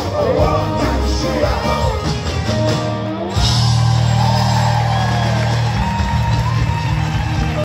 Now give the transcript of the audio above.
Oh,